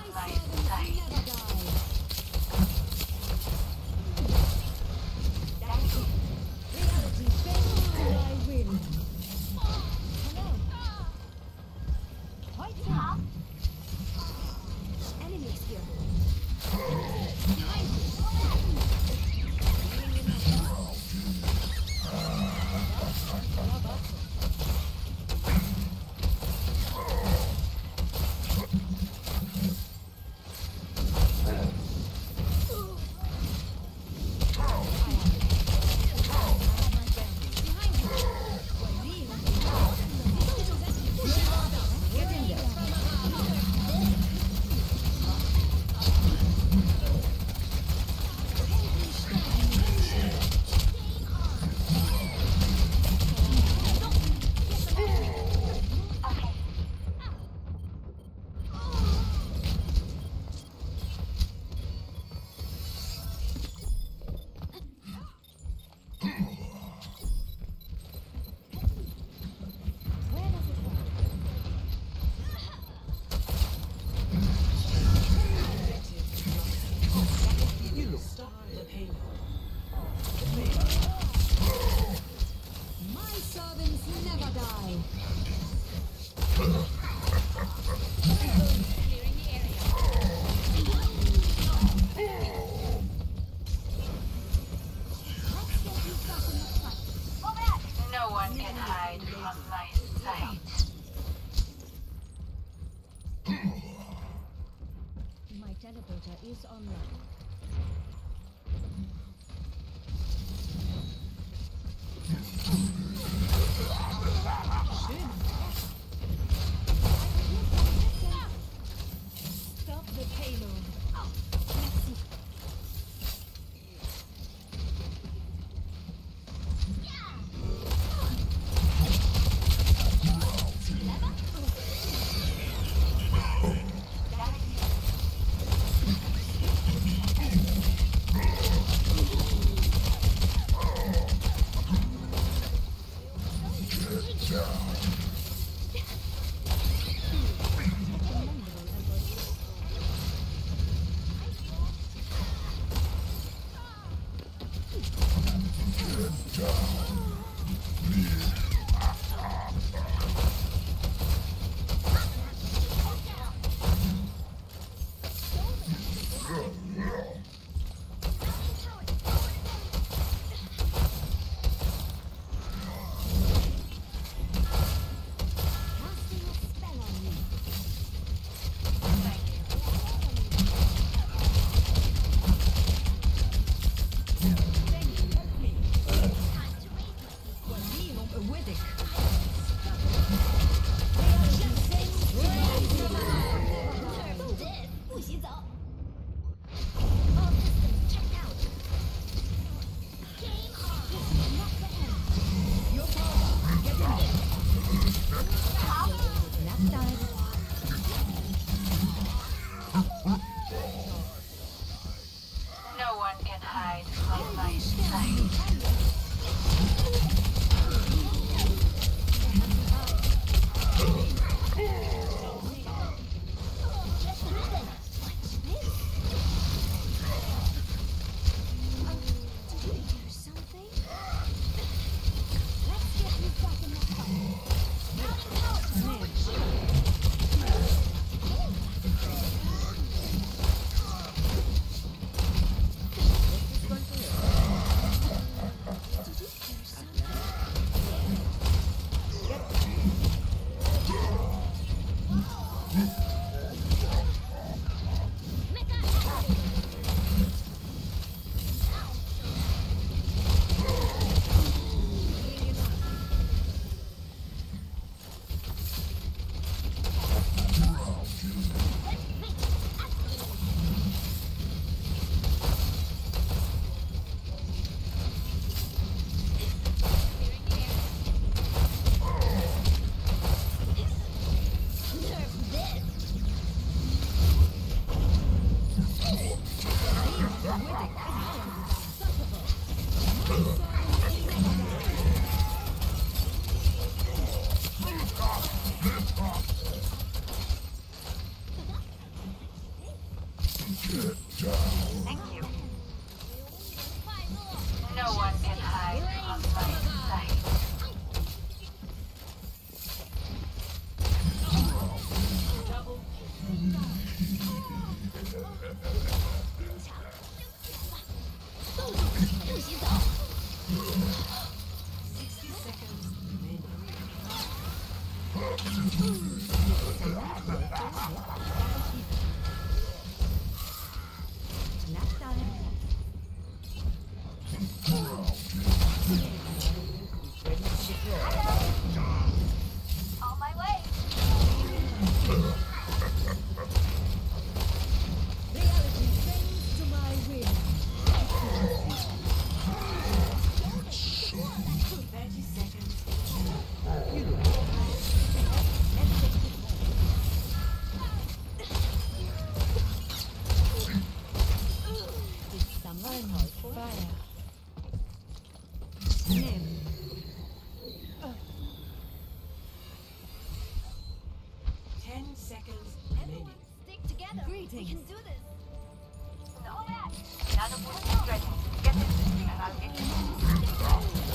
Oh. My teleporter is online. Stop Mm-hmm. Thank you. No one can hide from my sight. Together. Greetings. We can do this. Know that. Now the boost is ready. Get this, and I'll get you.